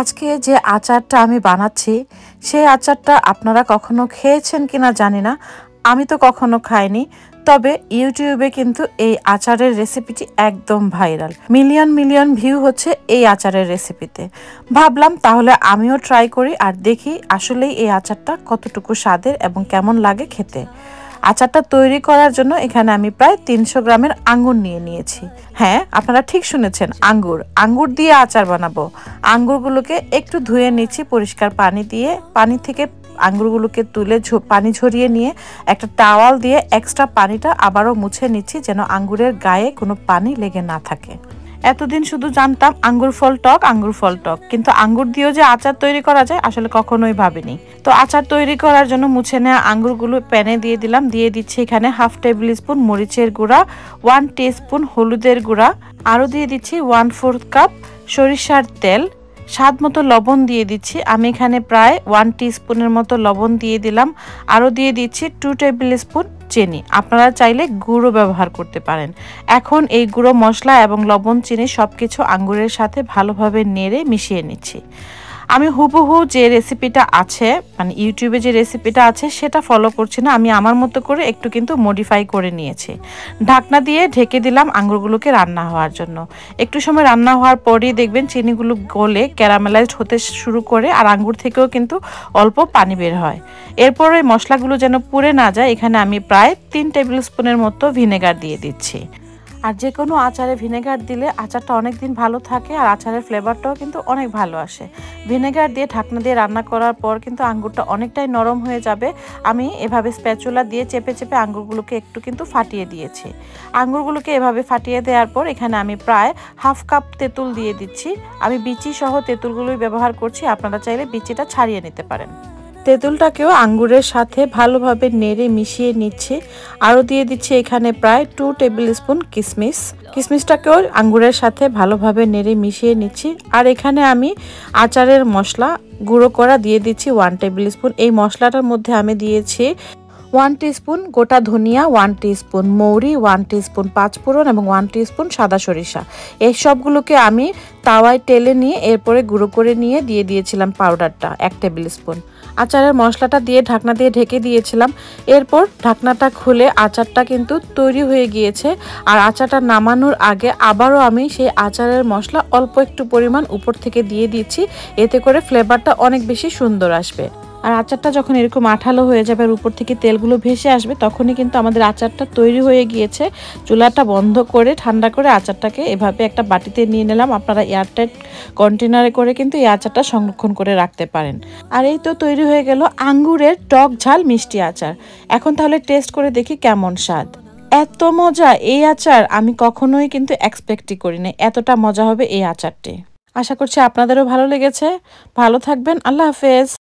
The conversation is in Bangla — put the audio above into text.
আজকে যে আচারটা আমি বানাচ্ছি, সেই আচারটা আপনারা কখনো খেয়েছেন কিনা জানি না। আমি তো কখনো খাইনি, তবে ইউটিউবে কিন্তু এই আচারের রেসিপিটি একদম ভাইরাল। মিলিয়ন মিলিয়ন ভিউ হচ্ছে এই আচারের রেসিপিতে। ভাবলাম তাহলে আমিও ট্রাই করি আর দেখি আসলেই এই আচারটা কতটুকু স্বাদের এবং কেমন লাগে খেতে। আচারটা তৈরি করার জন্য এখানে আমি প্রায় তিনশো গ্রামের আঙ্গুর নিয়ে নিয়েছি। হ্যাঁ আপনারা ঠিক শুনেছেন, আঙ্গুর। আঙ্গুর দিয়ে আচার বানাবো। আঙ্গুরগুলোকে একটু ধুয়ে নিচ্ছি, পরিষ্কার পানি দিয়ে। পানি থেকে আঙ্গুরগুলোকে তুলে পানি ঝরিয়ে নিয়ে একটা টাওয়াল দিয়ে এক্সট্রা পানিটা আবারও মুছে নিচ্ছি যেন আঙ্গুরের গায়ে কোনো পানি লেগে না থাকে। এতদিন শুধু জানতাম আঙ্গুর ফল টক, আঙ্গুর ফল টক। কিন্তু আঙ্গুর দিয়েও যে আচার তৈরি করা যায়, আসলে কখনোই ভাবিনি। তো আচার তৈরি করার জন্য মুছে নেওয়া আঙ্গুরগুলো প্যানে দিয়ে দিলাম। দিয়ে দিচ্ছি এখানে হাফ টেবিল স্পুন মরিচের গুঁড়া, ওয়ান স্পুন হলুদের গুঁড়া, আরও দিয়ে দিচ্ছি ওয়ান ফোর্থ কাপ সরিষার তেল। স্বাদ মতো লবণ দিয়ে দিচ্ছি। আমি এখানে প্রায় ওয়ান স্পুনের মতো লবণ দিয়ে দিলাম। আরও দিয়ে দিচ্ছি টু টেবিল স্পুন চিনি। আপনারা চাইলে গুঁড়ো ব্যবহার করতে পারেন। এখন এই গুঁড়ো মশলা এবং লবণ, চিনি সব কিছু আঙ্গুরের সাথে ভালোভাবে নেড়ে মিশিয়ে নিচ্ছি। আমি হুবহু যে রেসিপিটা আছে মানে ইউটিউবে যে রেসিপিটা আছে, সেটা ফলো করছি না। আমি আমার মতো করে একটু কিন্তু মডিফাই করে নিয়েছি। ঢাকনা দিয়ে ঢেকে দিলাম আঙ্গুরগুলোকে রান্না হওয়ার জন্য। একটু সময় রান্না হওয়ার পরেই দেখবেন চিনিগুলো গলে ক্যারামেলাইজড হতে শুরু করে আর আঙ্গুর থেকেও কিন্তু অল্প পানি বের হয়। এরপরে মশলাগুলো যেন পুড়ে না যায়, এখানে আমি প্রায় তিন টেবিল স্পুনের মতো ভিনেগার দিয়ে দিচ্ছি। আর যে কোনো আচারে ভিনেগার দিলে আচারটা অনেক দিন ভালো থাকে আর আচারের ফ্লেভারটাও কিন্তু অনেক ভালো আসে। ভিনেগার দিয়ে ঢাকনা দিয়ে রান্না করার পর কিন্তু আঙ্গুরটা অনেকটাই নরম হয়ে যাবে। আমি এভাবে স্প্যাচুলা দিয়ে চেপে চেপে আঙ্গুরগুলোকে একটু কিন্তু ফাটিয়ে দিয়েছি। আঙ্গুরগুলোকে এভাবে ফাটিয়ে দেওয়ার পর এখানে আমি প্রায় হাফ কাপ তেঁতুল দিয়ে দিচ্ছি। আমি বিচি সহ তেঁতুলগুলোই ব্যবহার করছি, আপনারা চাইলে বিচিটা ছাড়িয়ে নিতে পারেন। তেঁতুলটাকেও আঙ্গুরের সাথে ভালোভাবে নেড়ে মিশিয়ে নিচ্ছি। আরও দিয়ে দিচ্ছি এখানে প্রায় টু টেবিল স্পুন কিশমিশ কিশমিশটাকেও আঙ্গুরের সাথে ভালোভাবে নেড়ে মিশিয়ে নিচ্ছি। আর এখানে আমি আচারের মশলা গুঁড়ো করা দিয়ে দিচ্ছি ওয়ান টেবিল স্পুন এই মশলাটার মধ্যে আমি দিয়েছি ওয়ান স্পুন গোটা ধনিয়া ওয়ান স্পুন মৌরি ওয়ান স্পুন পাঁচফোড়ন এবং ওয়ান স্পুন সাদা সরিষা। এই সবগুলোকে আমি তাওয়ায় টেলে নিয়ে এরপরে গুঁড়ো করে নিয়ে দিয়ে দিয়েছিলাম পাউডারটা, এক টেবিল স্পুন। আচারের মশলাটা দিয়ে ঢাকনা দিয়ে ঢেকে দিয়েছিলাম। এরপর ঢাকনাটা খুলে আচারটা কিন্তু তৈরি হয়ে গিয়েছে। আর আচারটা নামানোর আগে আবারও আমি সেই আচারের মশলা অল্প একটু পরিমাণ উপর থেকে দিয়ে দিচ্ছি। এতে করে ফ্লেভারটা অনেক বেশি সুন্দর আসবে। আর আচারটা যখন এরকম আঠালো হয়ে যাবে আর উপর থেকে তেলগুলো ভেসে আসবে, তখনই কিন্তু আমাদের আচারটা তৈরি হয়ে গিয়েছে। চুলাটা বন্ধ করে, ঠান্ডা করে আচারটাকে এভাবে একটা বাটিতে নিয়ে নিলাম। আপনারা এয়ারটাইট কন্টেনারে করে কিন্তু এই আচারটা সংরক্ষণ করে রাখতে পারেন। আর এই তো তৈরি হয়ে গেল আঙ্গুরের টক ঝাল মিষ্টি আচার। এখন তাহলে টেস্ট করে দেখি কেমন স্বাদ। এত মজা! এই আচার আমি কখনোই কিন্তু এক্সপেক্টই করি না এতটা মজা হবে এই আচারটি। আশা করছি আপনাদেরও ভালো লেগেছে। ভালো থাকবেন। আল্লাহ হাফেজ।